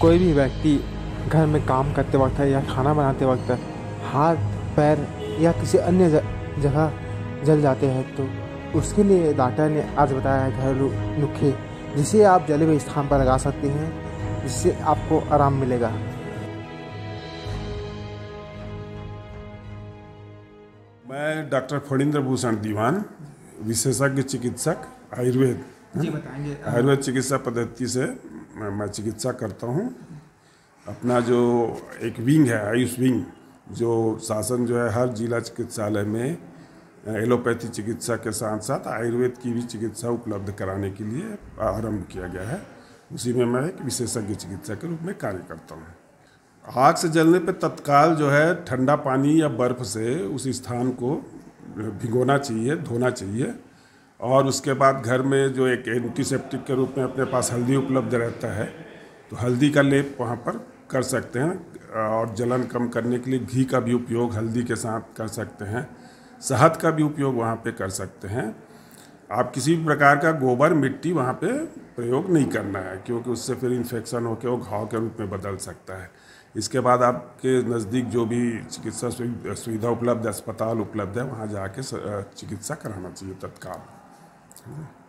कोई भी व्यक्ति घर में काम करते वक्त है या खाना बनाते वक्त है, हाथ पैर या किसी अन्य जगह जल जाते हैं तो उसके लिए डॉक्टर ने आज बताया है घरेलू नुस्खे जिसे आप जले हुए स्थान पर लगा सकते हैं जिससे आपको आराम मिलेगा। मैं डॉक्टर फणिंद्र भूषण दीवान विशेषज्ञ चिकित्सक आयुर्वेद। जी बताएँगे आयुर्वेद चिकित्सा पद्धति से मैं, मैं चिकित्सा करता हूँ। अपना जो एक विंग है आयुष विंग जो शासन जो है हर जिला चिकित्सालय में एलोपैथी चिकित्सा के साथ साथ आयुर्वेद की भी चिकित्सा उपलब्ध कराने के लिए आरंभ किया गया है। उसी में मैं एक विशेषज्ञ चिकित्सा के रूप में कार्य करता हूँ। आग से जलने पर तत्काल जो है ठंडा पानी या बर्फ़ से उस स्थान को भिगोना चाहिए धोना चाहिए। और उसके बाद घर में जो एक एंटीसेप्टिक के रूप में अपने पास हल्दी उपलब्ध रहता है तो हल्दी का लेप वहाँ पर कर सकते हैं और जलन कम करने के लिए घी का भी उपयोग हल्दी के साथ कर सकते हैं, शहद का भी उपयोग वहाँ पे कर सकते हैं। आप किसी भी प्रकार का गोबर, मिट्टी वहाँ पे प्रयोग नहीं करना है, क्योंकि उससे फिर इन्फेक्शन होकर वो घाव के रूप में बदल सकता है। इसके बाद आपके नज़दीक जो भी चिकित्सा सुविधा उपलब्ध, अस्पताल उपलब्ध है, वहाँ जाके चिकित्सा कराना चाहिए तत्काल। 嗯